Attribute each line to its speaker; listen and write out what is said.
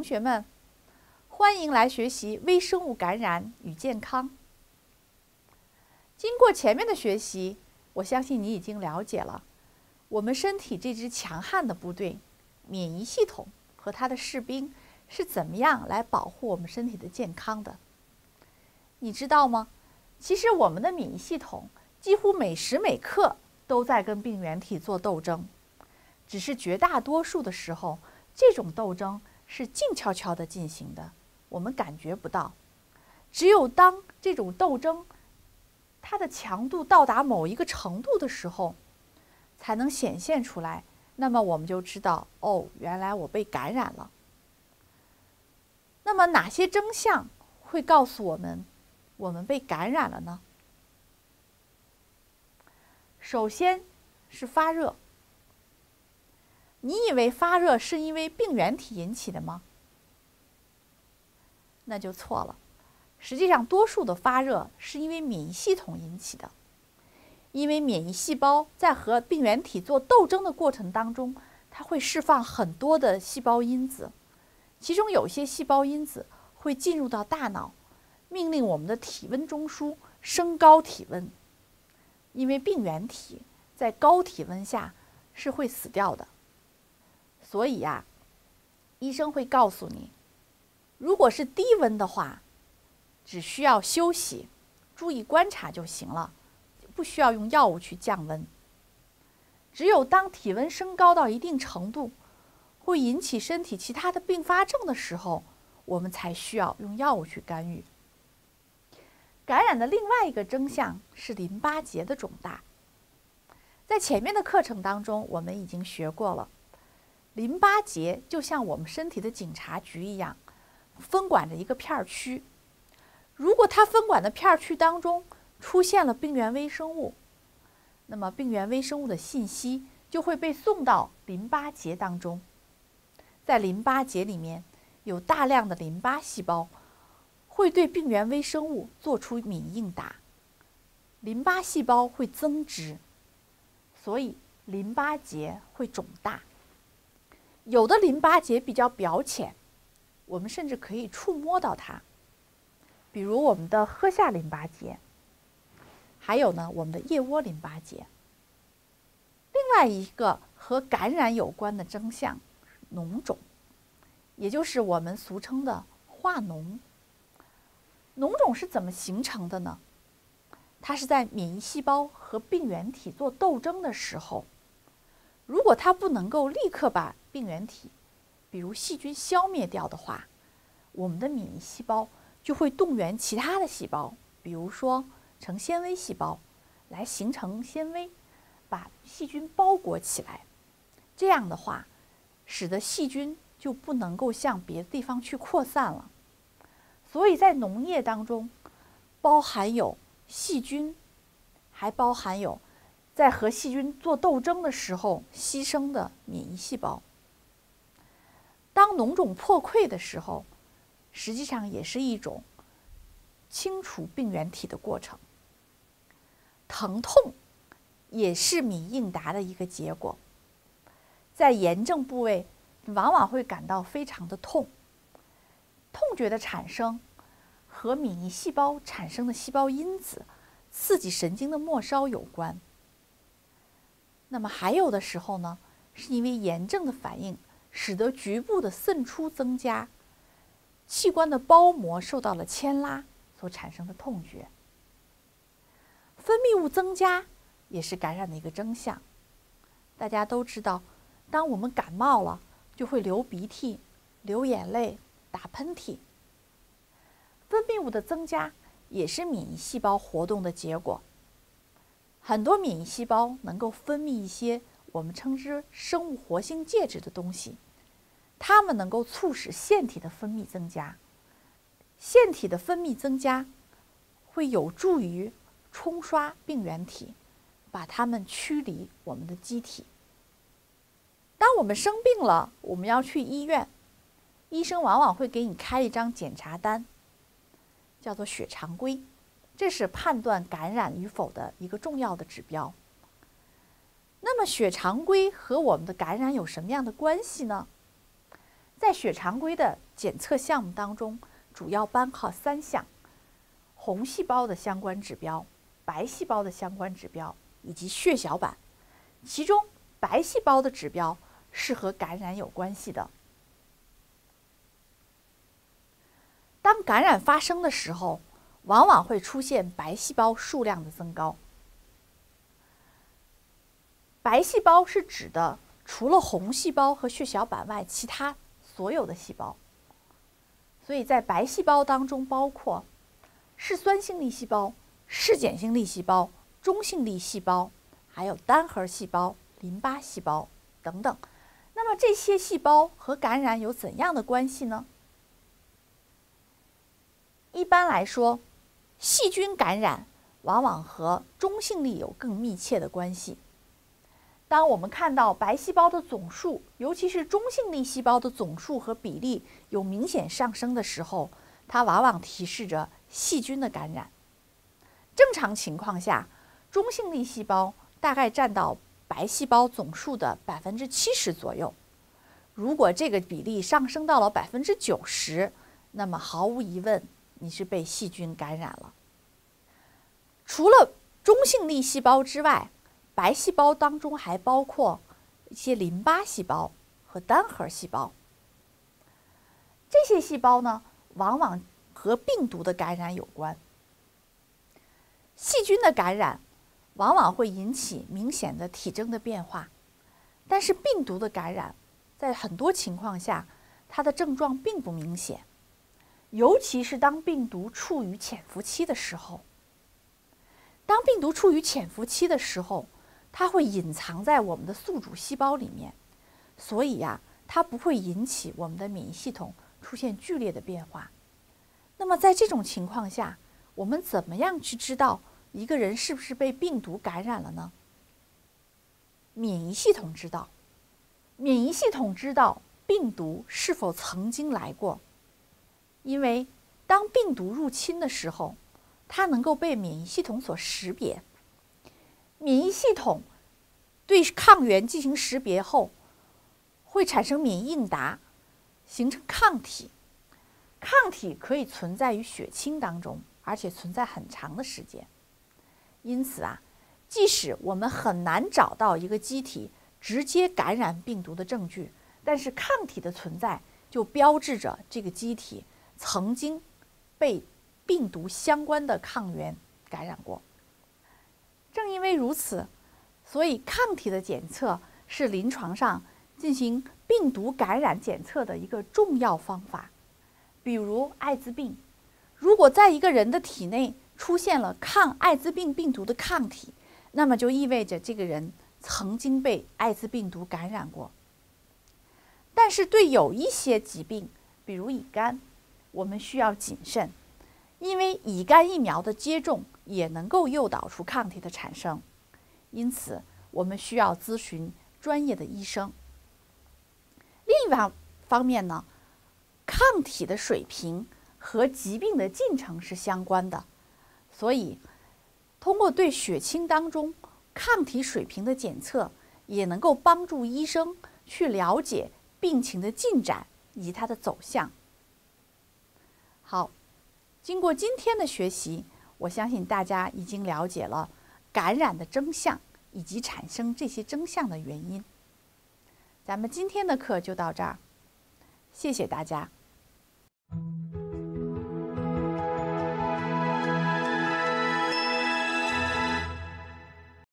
Speaker 1: 同学们，欢迎来学习微生物感染与健康。经过前面的学习，我相信你已经了解了我们身体这支强悍的部队——免疫系统和它的士兵是怎么样来保护我们身体的健康的。你知道吗？其实我们的免疫系统几乎每时每刻都在跟病原体做斗争，只是绝大多数的时候，这种斗争是静悄悄地进行的，我们感觉不到。只有当这种斗争它的强度到达某一个程度的时候，才能显现出来。那么我们就知道，哦，原来我被感染了。那么哪些征象会告诉我们？我们被感染了呢。首先是发热。你以为发热是因为病原体引起的吗？那就错了。实际上，多数的发热是因为免疫系统引起的。因为免疫细胞在和病原体做斗争的过程当中，它会释放很多的细胞因子，其中有些细胞因子会进入到大脑。命令我们的体温中枢升高体温，因为病原体在高体温下是会死掉的。所以呀，医生会告诉你，如果是低温的话，只需要休息、注意观察就行了，不需要用药物去降温。只有当体温升高到一定程度，会引起身体其他的并发症的时候，我们才需要用药物去干预。感染的另外一个征象是淋巴结的肿大。在前面的课程当中，我们已经学过了，淋巴结就像我们身体的警察局一样，分管着一个片区。如果它分管的片区当中出现了病原微生物，那么病原微生物的信息就会被送到淋巴结当中。在淋巴结里面有大量的淋巴细胞。会对病原微生物做出免应答，淋巴细胞会增殖，所以淋巴结会肿大。有的淋巴结比较表浅，我们甚至可以触摸到它，比如我们的颌下淋巴结，还有呢我们的腋窝淋巴结。另外一个和感染有关的征象，脓肿，也就是我们俗称的化脓。脓肿是怎么形成的呢？它是在免疫细胞和病原体做斗争的时候，如果它不能够立刻把病原体，比如细菌消灭掉的话，我们的免疫细胞就会动员其他的细胞，比如说成纤维细胞，来形成纤维，把细菌包裹起来。这样的话，使得细菌就不能够向别的地方去扩散了。所以在农业当中，包含有细菌，还包含有在和细菌做斗争的时候牺牲的免疫细胞。当脓肿破溃的时候，实际上也是一种清除病原体的过程。疼痛也是免疫应答的一个结果。在炎症部位，往往会感到非常的痛。痛觉的产生和免疫细胞产生的细胞因子刺激神经的末梢有关。那么还有的时候呢，是因为炎症的反应使得局部的渗出增加，器官的包膜受到了牵拉所产生的痛觉。分泌物增加也是感染的一个征象。大家都知道，当我们感冒了，就会流鼻涕、流眼泪。打喷嚏，分泌物的增加也是免疫细胞活动的结果。很多免疫细胞能够分泌一些我们称之生物活性介质的东西，它们能够促使腺体的分泌增加。腺体的分泌增加，会有助于冲刷病原体，把它们驱离我们的机体。当我们生病了，我们要去医院。医生往往会给你开一张检查单，叫做血常规，这是判断感染与否的一个重要的指标。那么血常规和我们的感染有什么样的关系呢？在血常规的检测项目当中，主要包括三项：红细胞的相关指标、白细胞的相关指标以及血小板。其中，白细胞的指标是和感染有关系的。当感染发生的时候，往往会出现白细胞数量的增高。白细胞是指的除了红细胞和血小板外，其他所有的细胞。所以在白细胞当中，包括嗜酸性粒细胞、嗜碱性粒细胞、中性粒细胞，还有单核细胞、淋巴细胞等等。那么这些细胞和感染有怎样的关系呢？一般来说，细菌感染往往和中性粒有更密切的关系。当我们看到白细胞的总数，尤其是中性粒细胞的总数和比例有明显上升的时候，它往往提示着细菌的感染。正常情况下，中性粒细胞大概占到白细胞总数的百分之七十左右。如果这个比例上升到了百分之九十，那么毫无疑问。你是被细菌感染了。除了中性粒细胞之外，白细胞当中还包括一些淋巴细胞和单核细胞。这些细胞呢，往往和病毒的感染有关。细菌的感染往往会引起明显的体征的变化，但是病毒的感染在很多情况下，它的症状并不明显。尤其是当病毒处于潜伏期的时候，当病毒处于潜伏期的时候，它会隐藏在我们的宿主细胞里面，所以呀，它不会引起我们的免疫系统出现剧烈的变化。那么在这种情况下，我们怎么样去知道一个人是不是被病毒感染了呢？免疫系统知道，免疫系统知道病毒是否曾经来过。因为当病毒入侵的时候，它能够被免疫系统所识别。免疫系统对抗原进行识别后，会产生免疫应答，形成抗体。抗体可以存在于血清当中，而且存在很长的时间。因此啊，即使我们很难找到一个机体直接感染病毒的证据，但是抗体的存在就标志着这个机体。曾经被病毒相关的抗原感染过。正因为如此，所以抗体的检测是临床上进行病毒感染检测的一个重要方法。比如艾滋病，如果在一个人的体内出现了抗艾滋病病毒的抗体，那么就意味着这个人曾经被艾滋病毒感染过。但是对有一些疾病，比如乙肝，我们需要谨慎，因为乙肝疫苗的接种也能够诱导出抗体的产生，因此我们需要咨询专业的医生。另一方方面呢，抗体的水平和疾病的进程是相关的，所以通过对血清当中抗体水平的检测，也能够帮助医生去了解病情的进展以及它的走向。好，经过今天的学习，我相信大家已经了解了感染的真相以及产生这些真相的原因。咱们今天的课就到这儿，谢谢大家。